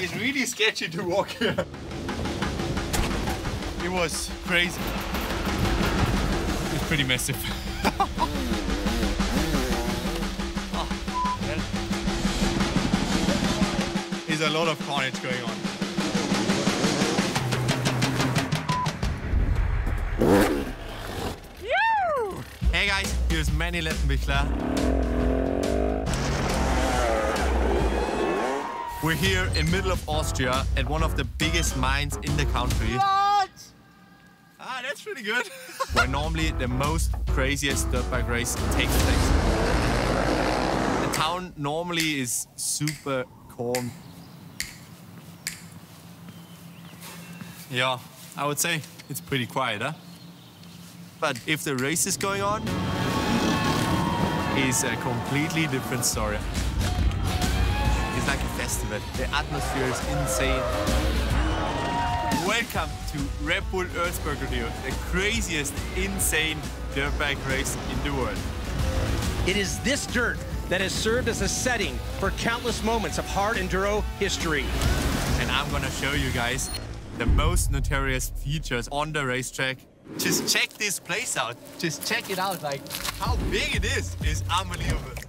It's really sketchy to walk here. It was crazy. It's pretty massive. oh. There's a lot of carnage going on. Hey guys, here's Mani Lettenbichler. We're here in middle of Austria at one of the biggest mines in the country. What? Ah, that's pretty good. Where normally the most craziest dirt bike race takes place. The town normally is super calm. Yeah, I would say it's pretty quiet, huh? But if the race is going on, it's a completely different story. It's like a festival. The atmosphere is insane. Welcome to Red Bull Erzberger the craziest, insane dirt bike race in the world. It is this dirt that has served as a setting for countless moments of hard enduro history. And I'm gonna show you guys the most notorious features on the racetrack just check this place out. Just check it out. Like, how big it is is unbelievable.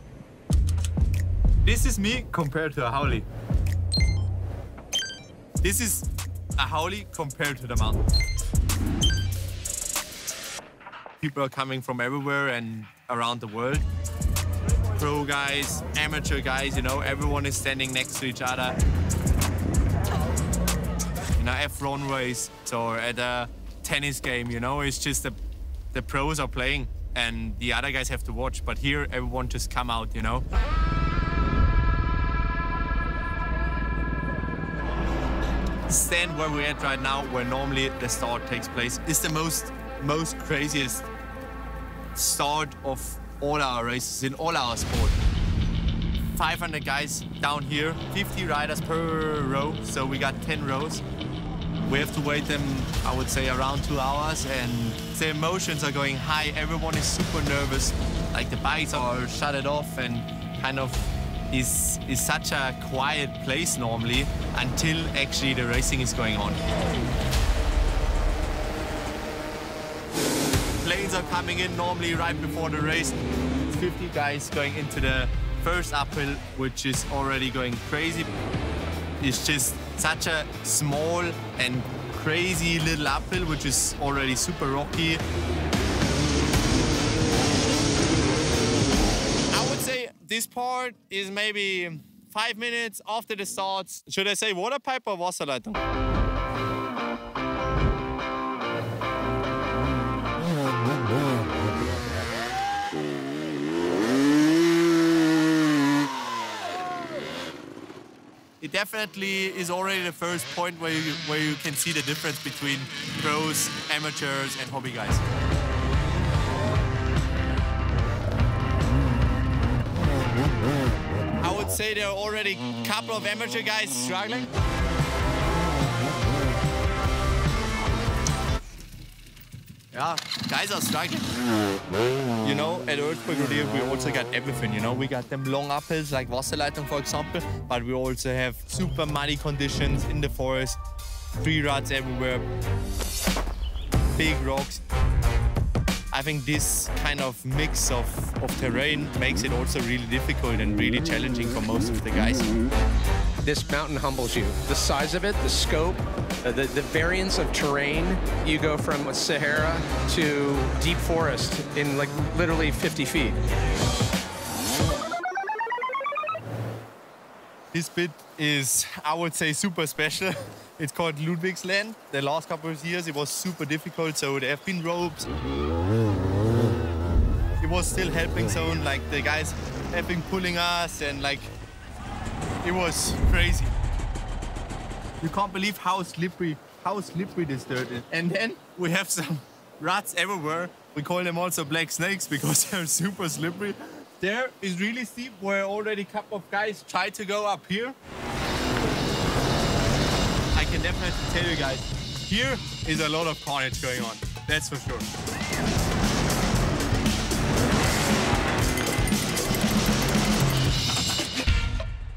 This is me compared to a Howley. This is a Howley compared to the mountain. People are coming from everywhere and around the world. Pro guys, amateur guys, you know, everyone is standing next to each other. In a F1 race or at a tennis game, you know? It's just the, the pros are playing and the other guys have to watch. But here, everyone just come out, you know? Stand where we're at right now, where normally the start takes place, is the most, most craziest start of all our races in all our sport. 500 guys down here, 50 riders per row, so we got 10 rows. We have to wait them, I would say, around two hours, and the emotions are going high. Everyone is super nervous. Like the bikes are shut it off, and kind of is is such a quiet place normally until actually the racing is going on. Planes are coming in normally right before the race. 50 guys going into the first uphill, which is already going crazy. It's just such a small and crazy little uphill, which is already super rocky. This part is maybe five minutes after the starts. Should I say water pipe or Wasserleitung? it definitely is already the first point where you, where you can see the difference between pros, amateurs, and hobby guys. Say there are already a couple of amateur guys struggling. Yeah, guys are struggling. You know, at Erzberg Rodeo, we also got everything, you know. We got them long uphills like Wasserleitung, for example, but we also have super muddy conditions in the forest, tree rods everywhere, big rocks. I think this kind of mix of, of terrain makes it also really difficult and really challenging for most of the guys. This mountain humbles you. The size of it, the scope, uh, the, the variance of terrain. You go from Sahara to deep forest in like literally 50 feet. This bit is, I would say, super special. It's called Ludwigsland. The last couple of years it was super difficult, so there have been ropes. It was still helping zone, like the guys have been pulling us and like, it was crazy. You can't believe how slippery, how slippery this dirt is. And then we have some ruts everywhere. We call them also black snakes because they're super slippery. There is really steep where already a couple of guys tried to go up here I can definitely tell you guys, here is a lot of carnage going on. That's for sure.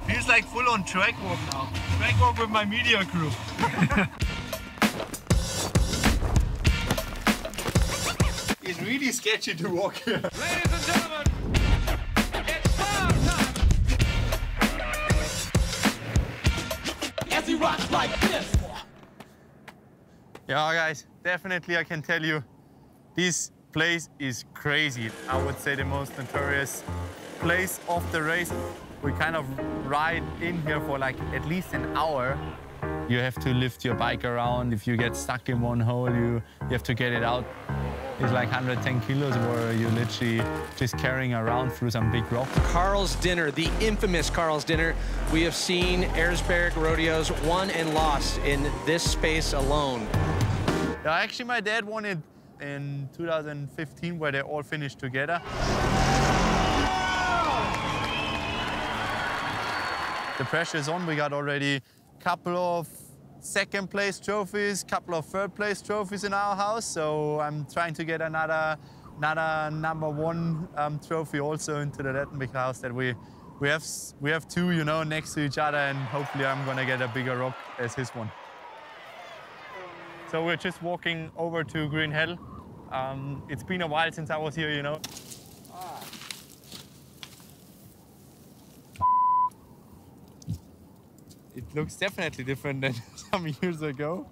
Feels like full on track walk now. Track walk with my media crew. it's really sketchy to walk here. Ladies and gentlemen, it's time time. As he rocks like this. Yeah, guys, definitely I can tell you, this place is crazy. I would say the most notorious place of the race. We kind of ride in here for like at least an hour. You have to lift your bike around. If you get stuck in one hole, you, you have to get it out. It's like 110 kilos where you're literally just carrying around through some big rock. Carl's Dinner, the infamous Carl's Dinner. We have seen Erzberg rodeos won and lost in this space alone. Actually, my dad it in 2015 where they all finished together. The pressure is on. We got already a couple of second place trophies, couple of third place trophies in our house. So I'm trying to get another another number one um, trophy also into the Lettenbichler house that we we have we have two, you know, next to each other, and hopefully I'm gonna get a bigger rock as his one. So we're just walking over to Green Hell. Um, it's been a while since I was here, you know. It looks definitely different than some years ago.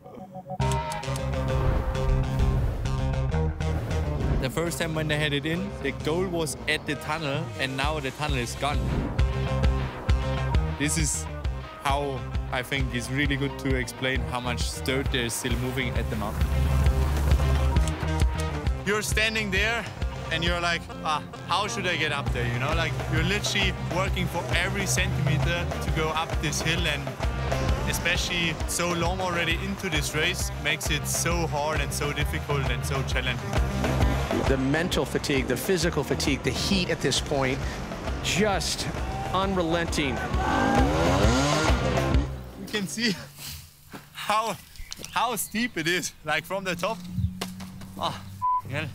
The first time when they had it in, the goal was at the tunnel, and now the tunnel is gone. This is how I think is really good to explain how much dirt there is still moving at the mountain. You're standing there and you're like, ah, how should I get up there? You know, like you're literally working for every centimeter to go up this hill and especially so long already into this race makes it so hard and so difficult and so challenging. The mental fatigue, the physical fatigue, the heat at this point, just unrelenting. Can see how how steep it is, like from the top. Oh, hell.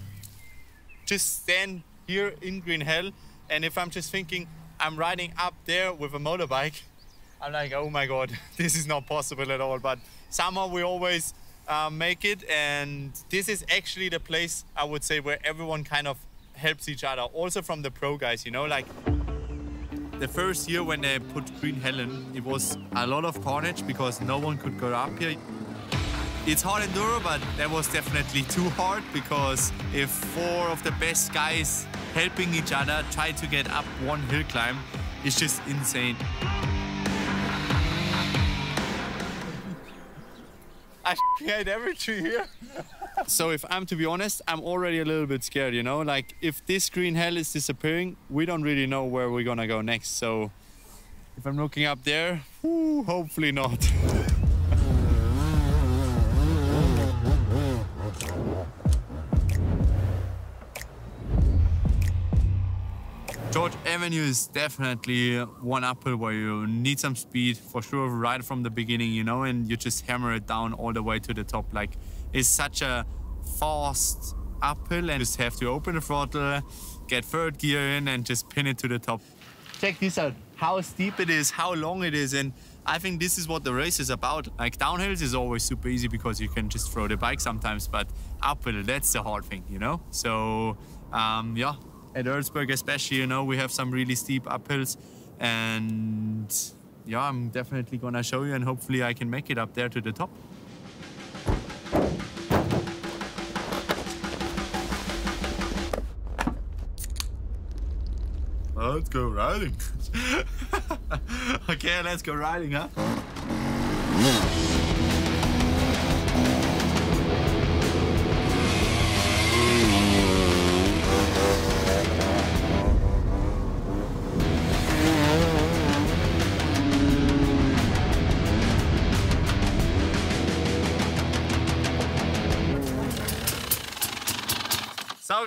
Just stand here in Green Hell, and if I'm just thinking I'm riding up there with a motorbike, I'm like, oh my god, this is not possible at all. But somehow we always uh, make it, and this is actually the place I would say where everyone kind of helps each other. Also from the pro guys, you know, like the first year when they put Green Hell in, it was a lot of carnage because no one could go up here. It's hard enduro, but that was definitely too hard because if four of the best guys helping each other try to get up one hill climb, it's just insane. I hate every tree here. So if I'm to be honest, I'm already a little bit scared, you know? Like if this green hell is disappearing, we don't really know where we're gonna go next. So if I'm looking up there, whew, hopefully not. George Avenue is definitely one uphill where you need some speed for sure right from the beginning, you know, and you just hammer it down all the way to the top. Like it's such a fast uphill and just have to open the throttle, get third gear in and just pin it to the top. Check this out, how steep it is, how long it is, and I think this is what the race is about. Like downhills is always super easy because you can just throw the bike sometimes, but uphill, that's the hard thing, you know? So, um, yeah, at Erzberg especially, you know, we have some really steep uphills and yeah, I'm definitely gonna show you and hopefully I can make it up there to the top. Let's go riding. okay, let's go riding, huh?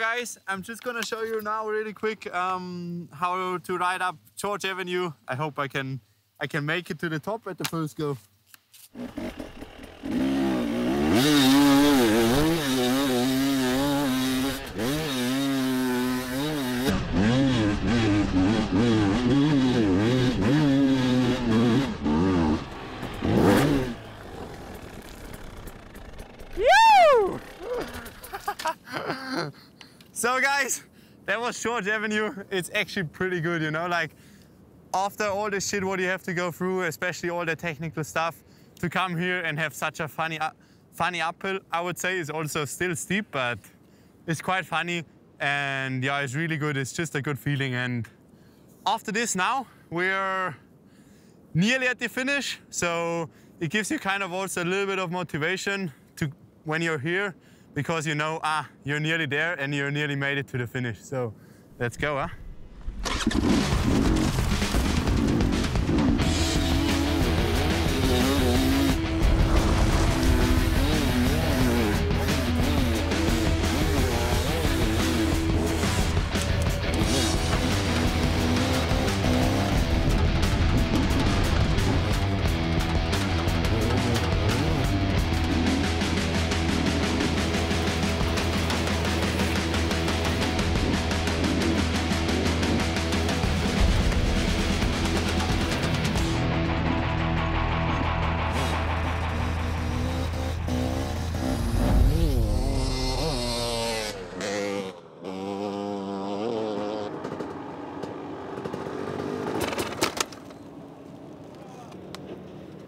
Guys, I'm just gonna show you now really quick um, how to ride up George Avenue. I hope I can I can make it to the top at the first go. So guys, that was Short Avenue. It's actually pretty good, you know, like after all the shit what you have to go through, especially all the technical stuff, to come here and have such a funny, uh, funny uphill, I would say is also still steep, but it's quite funny. And yeah, it's really good. It's just a good feeling. And after this now, we're nearly at the finish. So it gives you kind of also a little bit of motivation to when you're here because you know, ah, you're nearly there and you're nearly made it to the finish. So let's go, huh?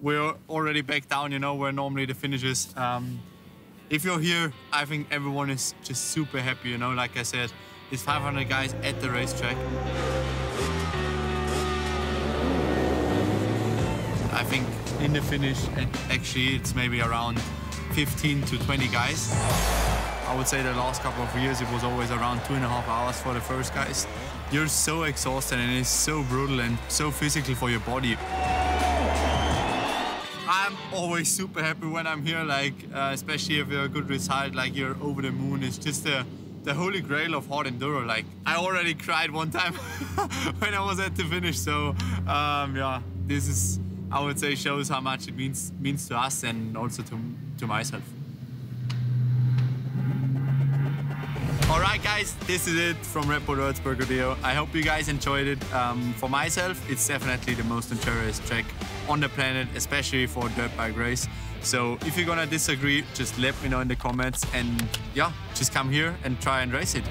We're already back down, you know, where normally the finish is. Um, if you're here, I think everyone is just super happy, you know, like I said, there's 500 guys at the racetrack. I think in the finish, actually, it's maybe around 15 to 20 guys. I would say the last couple of years, it was always around two and a half hours for the first guys. You're so exhausted and it's so brutal and so physical for your body. I'm always super happy when I'm here, like uh, especially if you're a good result, like you're over the moon. It's just the the holy grail of hard enduro. Like I already cried one time when I was at the finish. So um, yeah, this is I would say shows how much it means means to us and also to to myself. Alright guys, this is it from Red Bull Erzberg video. I hope you guys enjoyed it. Um, for myself, it's definitely the most endurance track on the planet, especially for dirt bike race. So if you're gonna disagree, just let me know in the comments and yeah, just come here and try and race it.